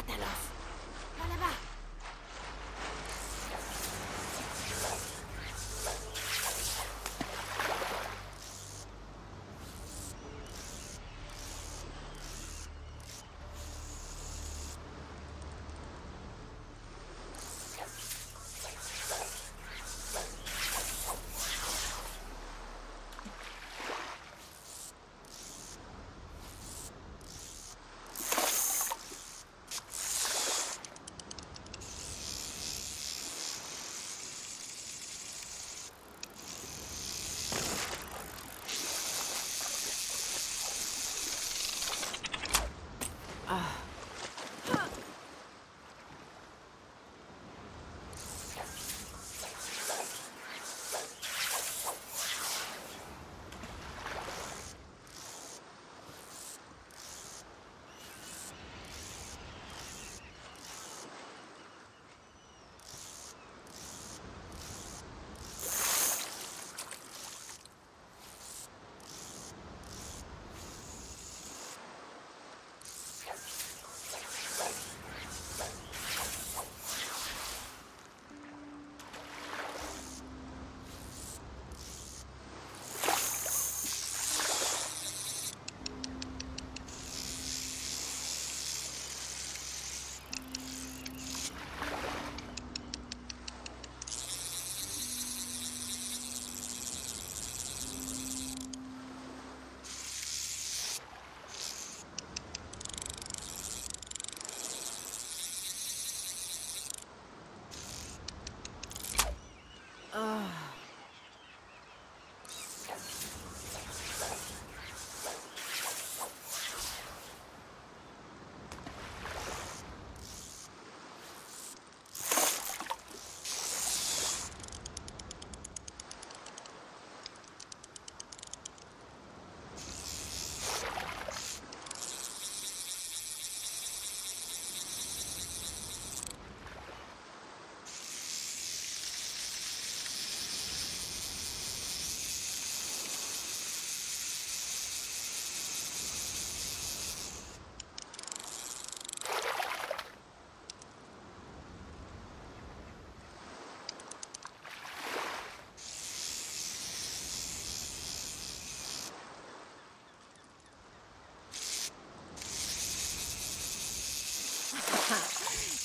Mátalos.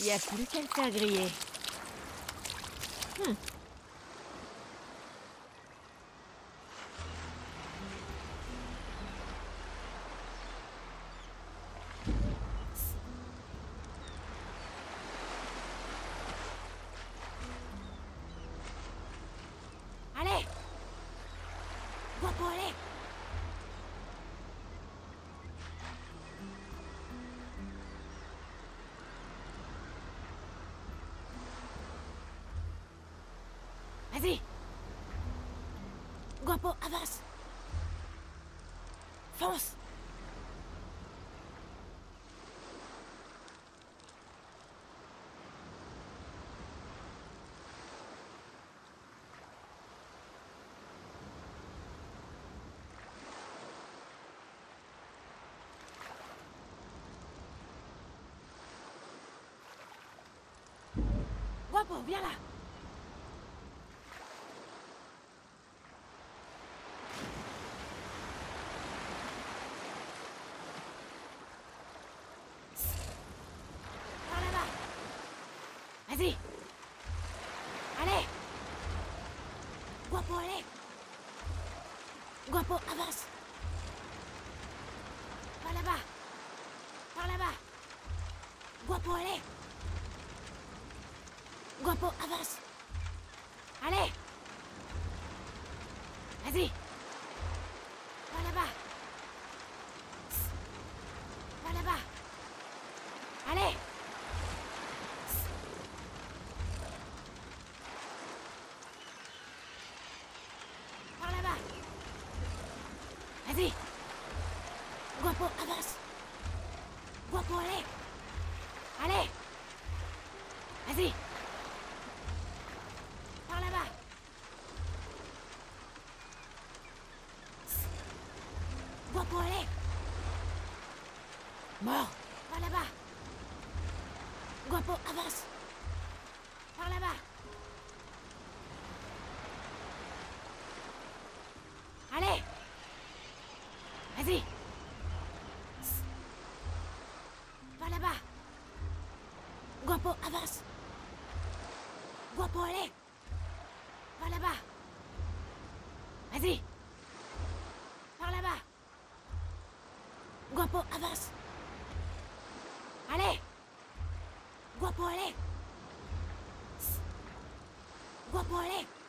Il n'y a plus qu'à le faire griller. Guapo, avance Fonce Guapo, viens là Guapo, allez Guapo, avance. Par là-bas. Par là-bas. Guapo, allez. Guapo, avance Vas-y. Guapo, avance. Guapo, allez. Allez. Vas-y. Par là-bas. Guapo, allez. Mort. Par là-bas. Guapo, avance. Par là-bas Allez Vas-y. Par là-bas. Guapo, avance. Guapo, allez. Par là-bas. Vas-y. Par là-bas. Guapo, avance. Allez. Guapo, allez. Guapo, allez